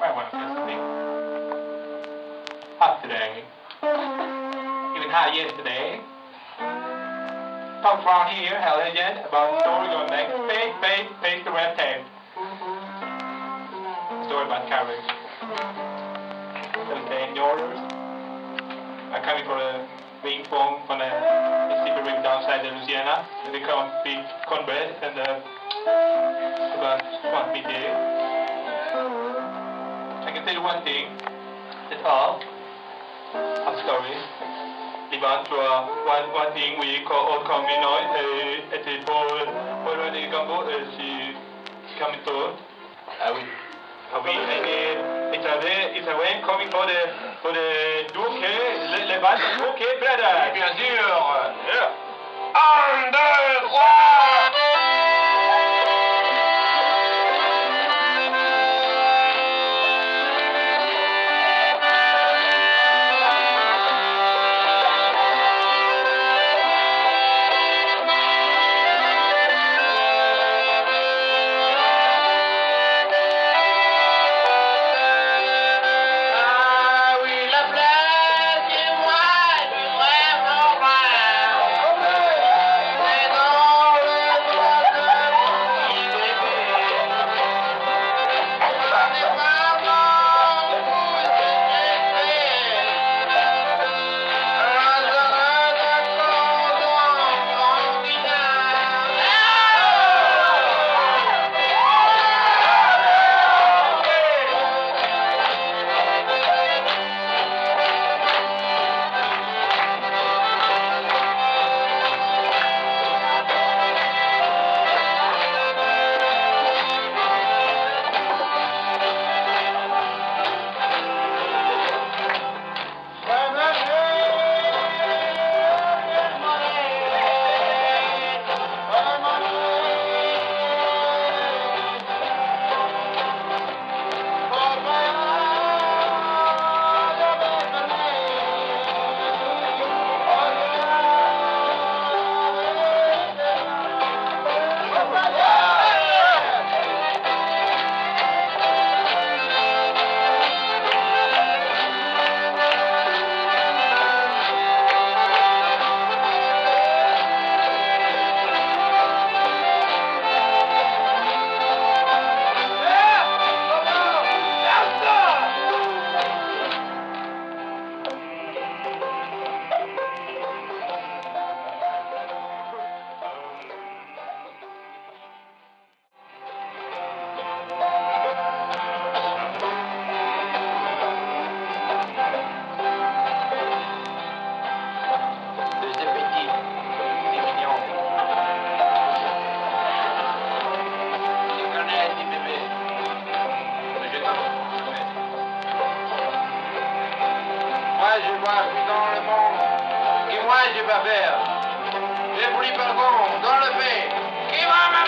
Might want to feel. Hot today. Even hot yesterday. Talk around here, hell legend, about story on next page, page, page the red tape. Story about courage. Seventeen orders. I'm coming for a being phone from the Mississippi River downside of Louisiana. And they come speak cornbread and uh, what we do. I can tell you one thing. That's all. I'm sorry. Liban to uh, one, one thing we call all communal et, et pour, pour le gambo, euh, si, coming to, ah oui. Ah oui, et, it's a way, it's a way coming for the, for the Duke, le, le band Duke, brother. Je vois dans le monde, et moi je vais faire. J'ai pris pardon dans le fait, qui va me